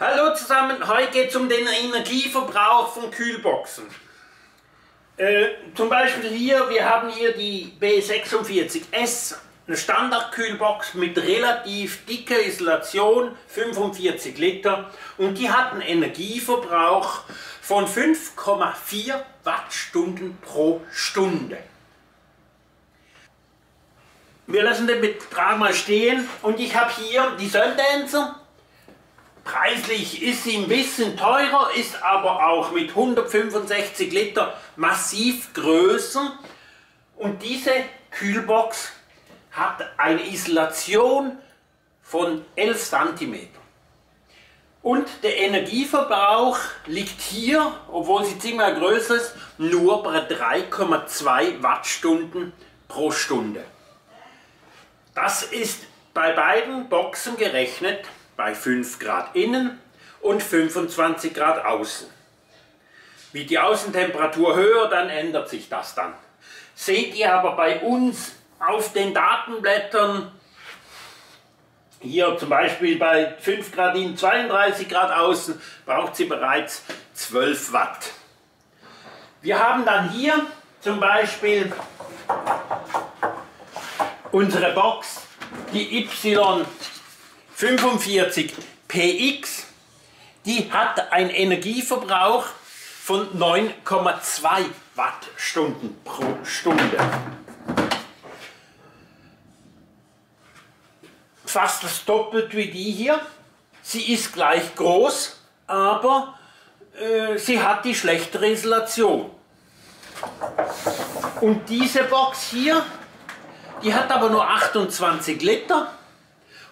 Hallo zusammen, heute geht es um den Energieverbrauch von Kühlboxen. Äh, zum Beispiel hier, wir haben hier die B46S, eine Standardkühlbox mit relativ dicker Isolation, 45 Liter und die hat einen Energieverbrauch von 5,4 Wattstunden pro Stunde. Wir lassen den Betrag mal stehen und ich habe hier die Söndenser Preislich ist sie ein bisschen teurer, ist aber auch mit 165 Liter massiv größer. Und diese Kühlbox hat eine Isolation von 11 cm. Und der Energieverbrauch liegt hier, obwohl sie ziemlich größer ist, nur bei 3,2 Wattstunden pro Stunde. Das ist bei beiden Boxen gerechnet bei 5 Grad innen und 25 Grad außen. Wie die Außentemperatur höher, dann ändert sich das dann. Seht ihr aber bei uns auf den Datenblättern, hier zum Beispiel bei 5 Grad innen, 32 Grad außen, braucht sie bereits 12 Watt. Wir haben dann hier zum Beispiel unsere Box, die Y 45 px, die hat einen Energieverbrauch von 9,2 Wattstunden pro Stunde. Fast das Doppelt wie die hier. Sie ist gleich groß, aber äh, sie hat die schlechtere Isolation. Und diese Box hier, die hat aber nur 28 Liter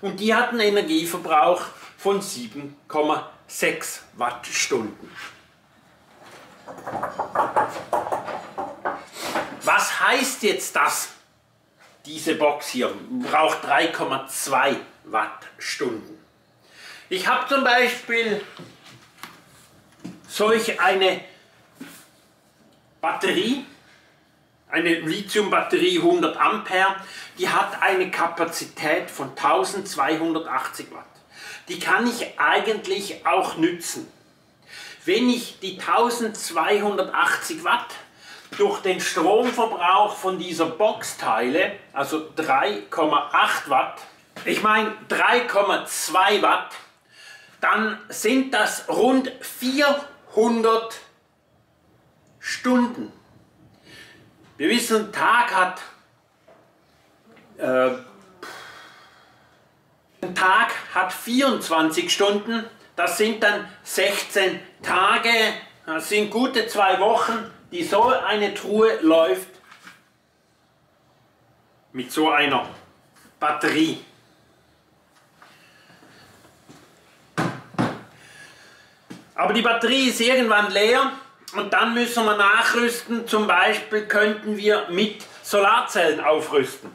und die hat einen Energieverbrauch von 7,6 Wattstunden. Was heißt jetzt das? Diese Box hier braucht 3,2 Wattstunden. Ich habe zum Beispiel solch eine Batterie, eine Lithium-Batterie 100 Ampere, die hat eine Kapazität von 1280 Watt. Die kann ich eigentlich auch nützen. Wenn ich die 1280 Watt durch den Stromverbrauch von dieser Box teile, also 3,8 Watt, ich meine 3,2 Watt, dann sind das rund 400 Stunden. Wir wissen, ein Tag hat äh, ein Tag hat 24 Stunden, das sind dann 16 Tage, das sind gute zwei Wochen, die so eine Truhe läuft mit so einer Batterie. Aber die Batterie ist irgendwann leer und dann müssen wir nachrüsten. Zum Beispiel könnten wir mit Solarzellen aufrüsten.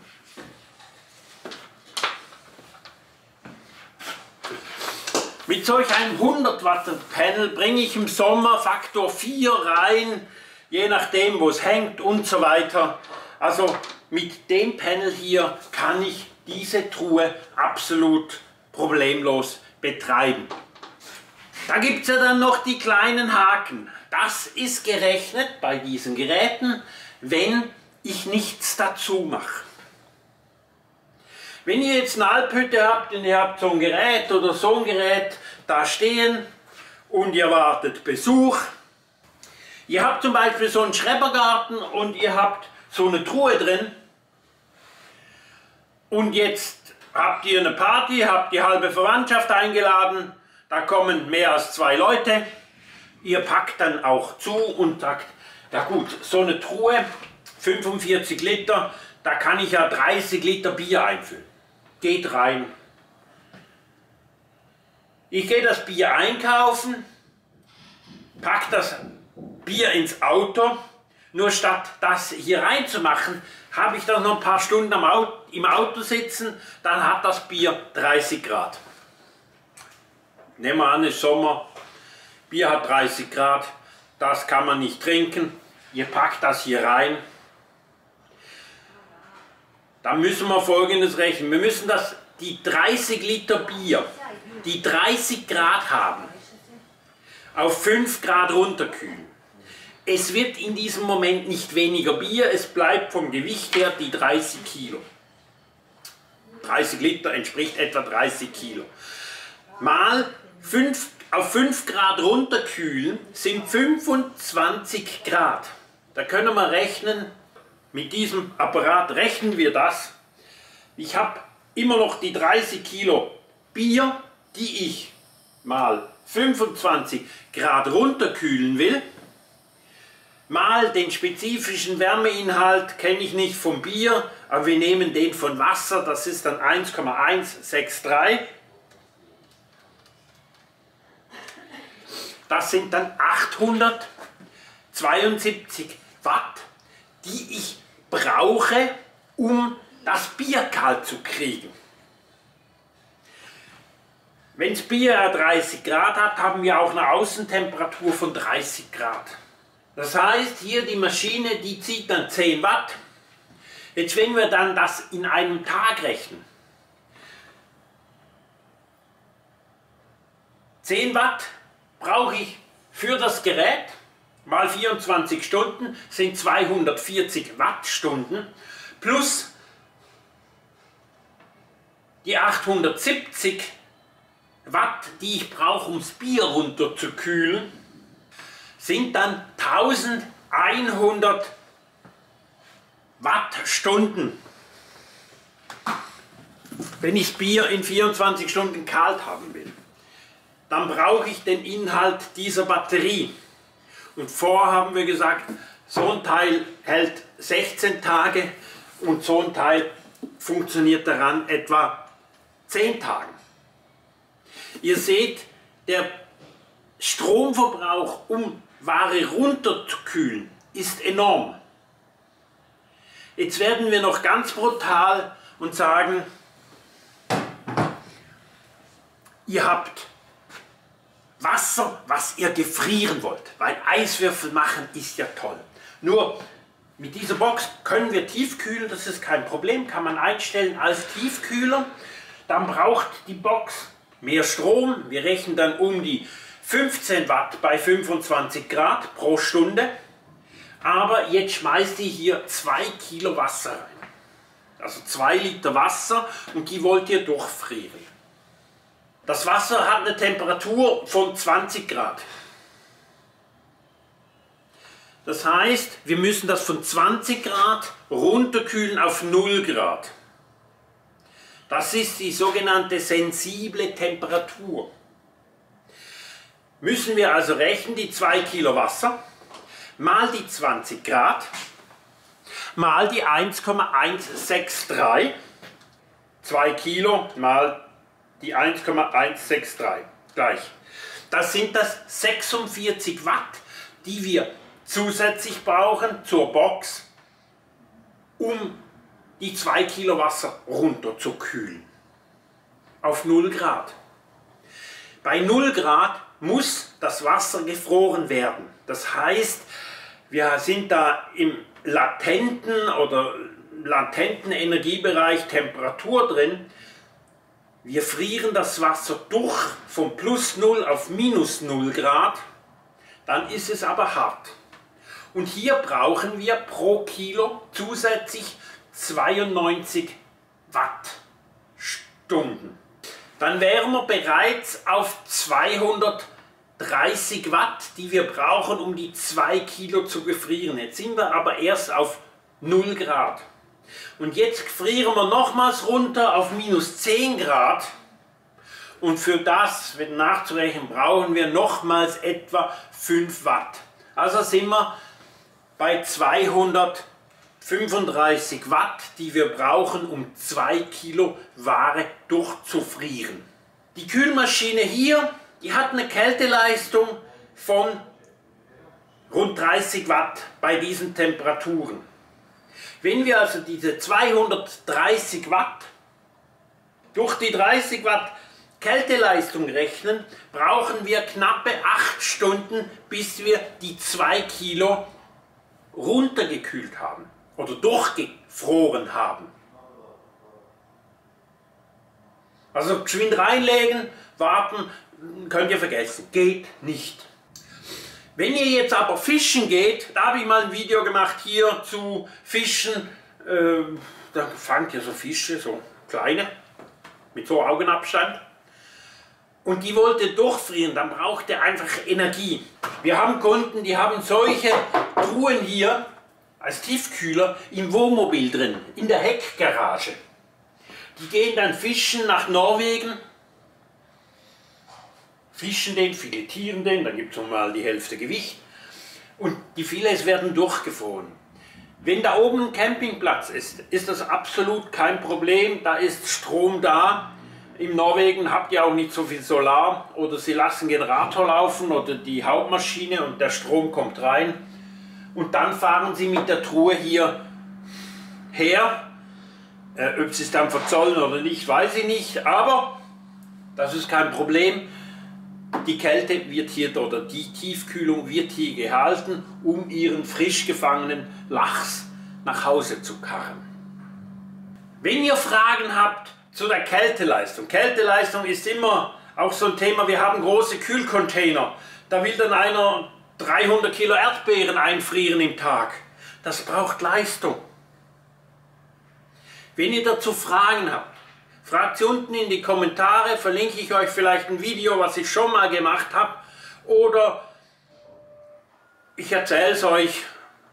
Mit solch einem 100 Watt Panel bringe ich im Sommer Faktor 4 rein, je nachdem wo es hängt und so weiter. Also mit dem Panel hier kann ich diese Truhe absolut problemlos betreiben. Da gibt es ja dann noch die kleinen Haken. Das ist gerechnet bei diesen Geräten, wenn ich nichts dazu mache. Wenn ihr jetzt eine Alphütte habt und ihr habt so ein Gerät oder so ein Gerät da stehen und ihr wartet Besuch, ihr habt zum Beispiel so einen Schrebergarten und ihr habt so eine Truhe drin und jetzt habt ihr eine Party, habt die halbe Verwandtschaft eingeladen, da kommen mehr als zwei Leute Ihr packt dann auch zu und sagt, ja gut, so eine Truhe, 45 Liter, da kann ich ja 30 Liter Bier einfüllen. Geht rein. Ich gehe das Bier einkaufen, pack das Bier ins Auto, nur statt das hier reinzumachen, habe ich dann noch ein paar Stunden im Auto sitzen, dann hat das Bier 30 Grad. Nehmen wir an, es ist Sommer, Bier hat 30 Grad, das kann man nicht trinken. Ihr packt das hier rein. Da müssen wir folgendes rechnen. Wir müssen das, die 30 Liter Bier die 30 Grad haben, auf 5 Grad runterkühlen. Es wird in diesem Moment nicht weniger Bier, es bleibt vom Gewicht her die 30 Kilo. 30 Liter entspricht etwa 30 Kilo. Mal 5, auf 5 Grad runterkühlen sind 25 Grad. Da können wir rechnen, mit diesem Apparat rechnen wir das. Ich habe immer noch die 30 Kilo Bier, die ich mal 25 Grad runterkühlen will. Mal den spezifischen Wärmeinhalt kenne ich nicht vom Bier, aber wir nehmen den von Wasser, das ist dann 1,163. Das sind dann 872 Watt, die ich brauche, um das Bier kalt zu kriegen. Wenn das Bier 30 Grad hat, haben wir auch eine Außentemperatur von 30 Grad. Das heißt, hier die Maschine, die zieht dann 10 Watt. Jetzt wenn wir dann das in einem Tag rechnen, 10 Watt brauche ich für das Gerät, mal 24 Stunden sind 240 Wattstunden, plus die 870 Watt, die ich brauche, um das Bier runterzukühlen, sind dann 1100 Wattstunden. Wenn ich Bier in 24 Stunden kalt haben will, dann brauche ich den Inhalt dieser Batterie. Und vorher haben wir gesagt, so ein Teil hält 16 Tage und so ein Teil funktioniert daran etwa 10 Tagen. Ihr seht, der Stromverbrauch, um Ware runterzukühlen, ist enorm. Jetzt werden wir noch ganz brutal und sagen, ihr habt Wasser, was ihr gefrieren wollt, weil Eiswürfel machen ist ja toll. Nur mit dieser Box können wir tiefkühlen, das ist kein Problem, kann man einstellen als Tiefkühler. Dann braucht die Box mehr Strom, wir rechnen dann um die 15 Watt bei 25 Grad pro Stunde. Aber jetzt schmeißt ihr hier 2 Kilo Wasser rein. Also 2 Liter Wasser und die wollt ihr durchfrieren. Das Wasser hat eine Temperatur von 20 Grad. Das heißt, wir müssen das von 20 Grad runterkühlen auf 0 Grad. Das ist die sogenannte sensible Temperatur müssen wir also rechnen, die 2 Kilo Wasser mal die 20 Grad mal die 1,163. 2 Kilo mal die 1,163 gleich. Das sind das 46 Watt, die wir zusätzlich brauchen zur Box, um die 2 Kilo Wasser runterzukühlen. Auf 0 Grad. Bei 0 Grad muss das Wasser gefroren werden. Das heißt, wir sind da im latenten oder latenten Energiebereich Temperatur drin. Wir frieren das Wasser durch von plus 0 auf minus 0 Grad, dann ist es aber hart. Und hier brauchen wir pro Kilo zusätzlich 92 Wattstunden dann wären wir bereits auf 230 Watt, die wir brauchen, um die 2 Kilo zu gefrieren. Jetzt sind wir aber erst auf 0 Grad. Und jetzt frieren wir nochmals runter auf minus 10 Grad. Und für das, wenn nachzurechnen, brauchen wir nochmals etwa 5 Watt. Also sind wir bei 200 35 Watt, die wir brauchen, um 2 Kilo Ware durchzufrieren. Die Kühlmaschine hier, die hat eine Kälteleistung von rund 30 Watt bei diesen Temperaturen. Wenn wir also diese 230 Watt durch die 30 Watt Kälteleistung rechnen, brauchen wir knappe 8 Stunden, bis wir die 2 Kilo runtergekühlt haben oder durchgefroren haben. Also geschwind reinlegen, warten, könnt ihr vergessen. Geht nicht. Wenn ihr jetzt aber fischen geht, da habe ich mal ein Video gemacht hier zu Fischen, äh, da fangt ihr so Fische, so kleine, mit so Augenabstand. Und die wollte durchfrieren, dann braucht ihr einfach Energie. Wir haben Kunden, die haben solche Truhen hier als Tiefkühler im Wohnmobil drin, in der Heckgarage. Die gehen dann fischen nach Norwegen fischen den, filetieren den, dann gibt es mal die Hälfte Gewicht und die Filets werden durchgefroren. Wenn da oben ein Campingplatz ist, ist das absolut kein Problem, da ist Strom da. In Norwegen habt ihr auch nicht so viel Solar oder sie lassen Generator laufen oder die Hauptmaschine und der Strom kommt rein. Und dann fahren sie mit der Truhe hier her. Äh, ob sie es dann verzollen oder nicht, weiß ich nicht, aber das ist kein Problem die Kälte wird hier oder die Tiefkühlung wird hier gehalten, um ihren frisch gefangenen Lachs nach Hause zu karren. Wenn ihr Fragen habt zu der Kälteleistung, Kälteleistung ist immer auch so ein Thema, wir haben große Kühlcontainer, da will dann einer 300 Kilo Erdbeeren einfrieren im Tag. Das braucht Leistung. Wenn ihr dazu Fragen habt, Fragt sie unten in die Kommentare, verlinke ich euch vielleicht ein Video, was ich schon mal gemacht habe. Oder ich erzähle es euch.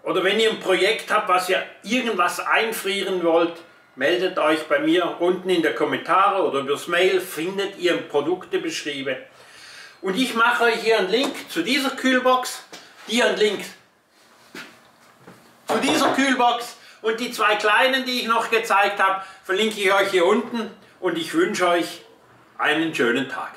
Oder wenn ihr ein Projekt habt, was ihr irgendwas einfrieren wollt, meldet euch bei mir unten in der Kommentare oder übers Mail, findet ihr ein Produktebeschriebe. Und ich mache euch hier einen Link zu dieser Kühlbox, hier einen Link zu dieser Kühlbox und die zwei kleinen, die ich noch gezeigt habe, verlinke ich euch hier unten und ich wünsche euch einen schönen Tag.